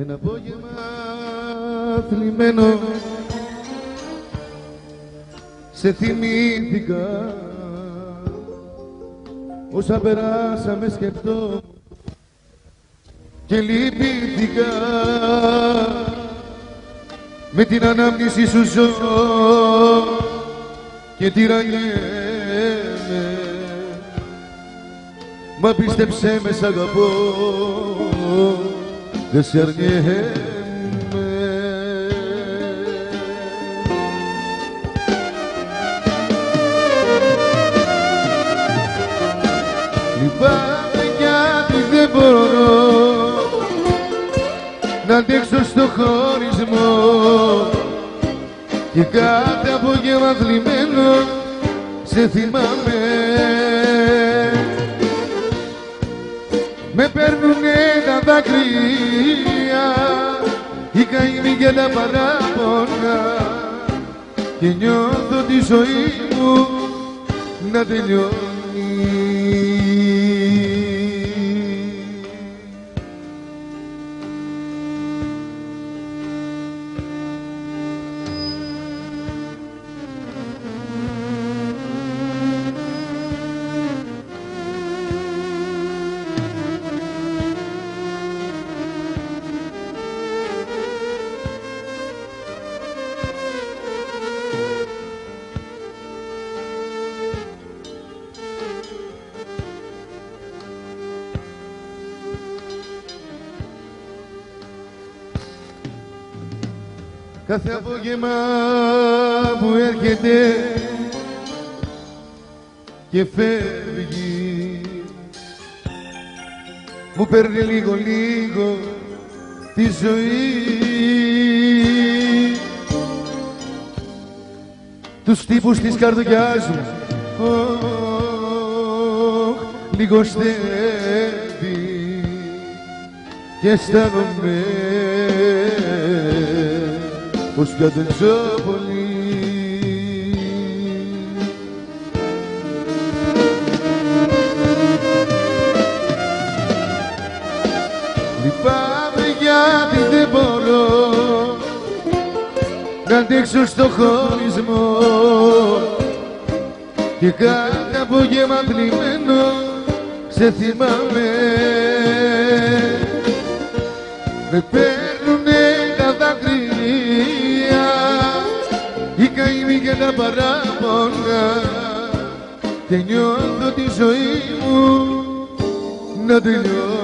Ένα απόγευμα θλιμμένο. Σε θυμήθηκα. Όσα περάσαμε σκεφτώ και λυπήθηκα. Με την ανάμνηση σου ζω και τυραννιέμαι. Μα πίστεψέ με σ' αγαπώ δεν σε αρνιέμαι Λυπάμαι γιατί δεν μπορώ να αντέξω στο χωρισμό. Και κάθε απόγευμα θλιμμένο σε θυμάμαι. Με παίρνουνε τα δάκρυα οι καημοί και τα παράπονα και νιώθω τη ζωή μου να τελειώνει Κάθε απόγευμα που έρχεται και φεύγει μου παίρνει λίγο λίγο τη ζωή. Τους τύπους της καρδιάς μου oh, λίγο στεύει και αισθάνομαι πως πια δεν ζω πολύ Λυπάμαι γιατί δεν μπορώ να αντέξω στο χωρισμό. Και κάθε απόγευμα θλιμμένο σε θυμάμαι με και τα παράπονα. Και νιώθω τη ζωή μου να τελειώνει